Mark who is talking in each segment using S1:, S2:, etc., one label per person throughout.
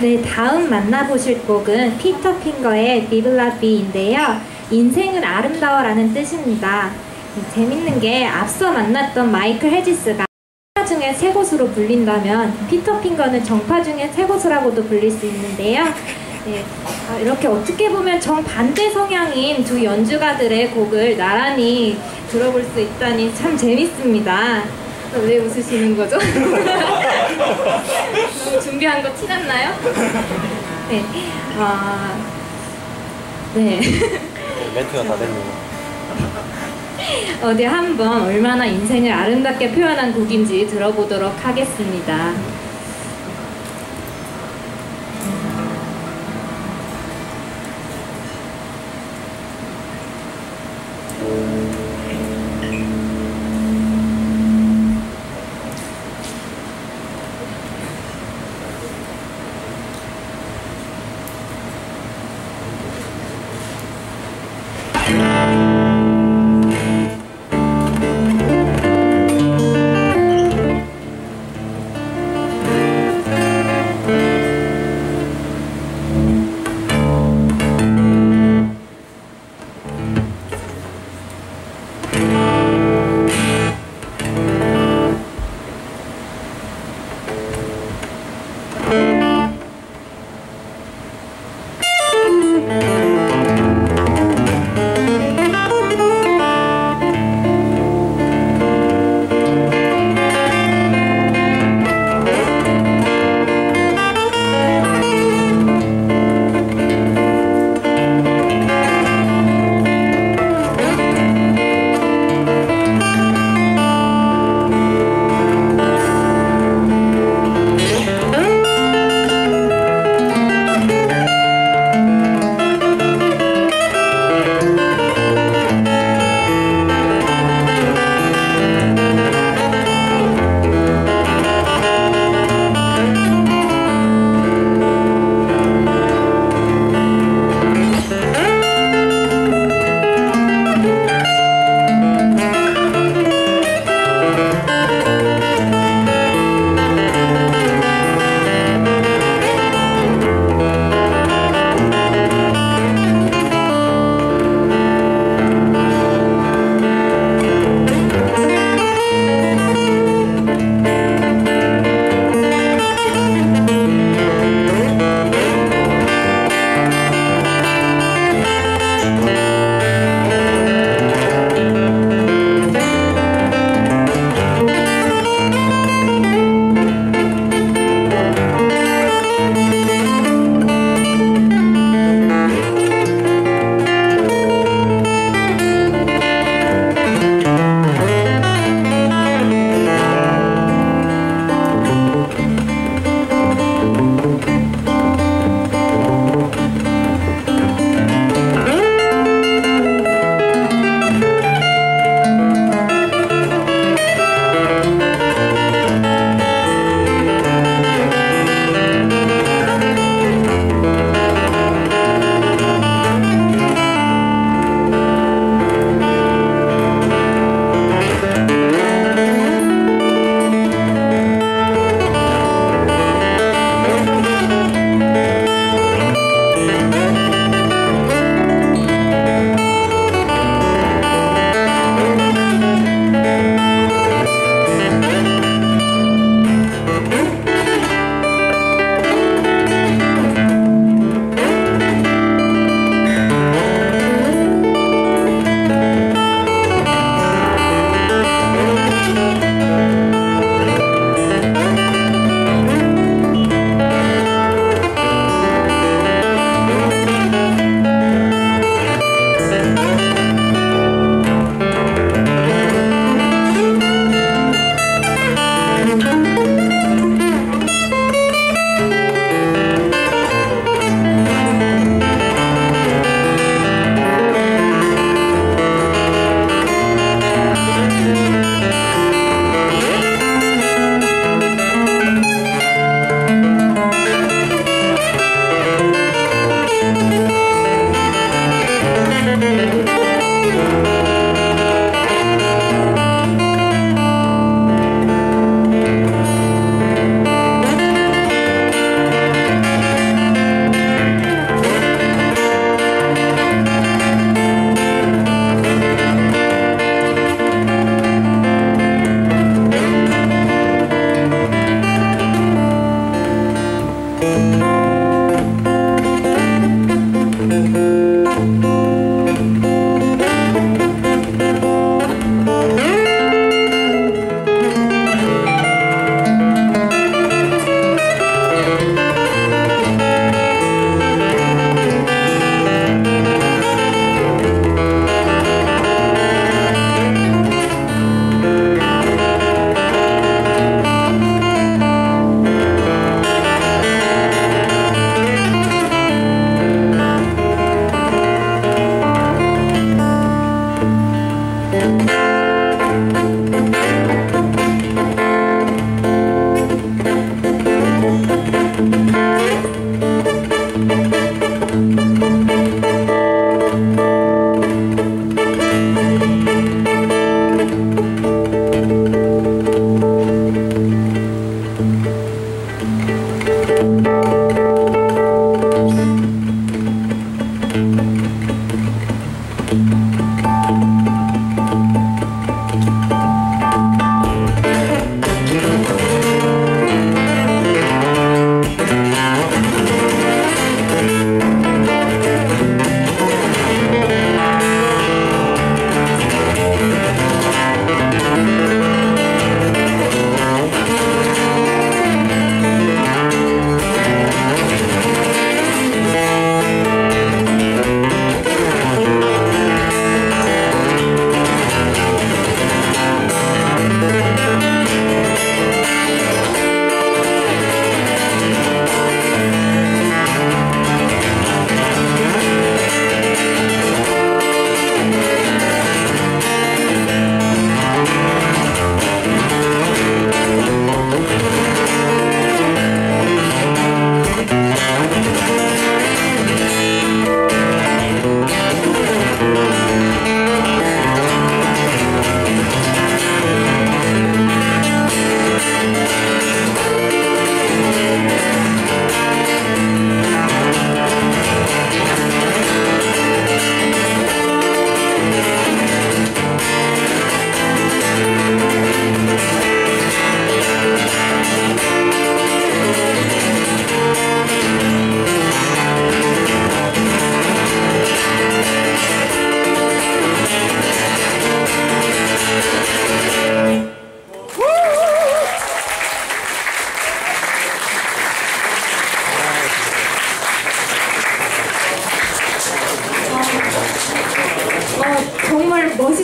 S1: 네, 다음 만나보실 곡은 피터 핑거의 비블라 비인데요. 인생은 아름다워라는 뜻입니다. 네, 재밌는 게 앞서 만났던 마이클 헤지스가 정파 중에 세 곳으로 불린다면 피터 핑거는 정파 중에 세 곳이라고도 불릴 수 있는데요. 네, 아, 이렇게 어떻게 보면 정반대 성향인 두 연주가들의 곡을 나란히 들어볼 수 있다니 참 재밌습니다. 왜 웃으시는 거죠? 준비한 거 티났나요? 네. 아, 네.
S2: 멘트가 다 됐네요.
S1: 어디 한번 얼마나 인생을 아름답게 표현한 곡인지 들어보도록 하겠습니다.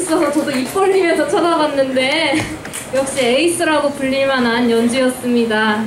S1: 있어서 저도 입 벌리면서 쳐다봤는데 역시 에이스라고 불릴 만한 연주였습니다.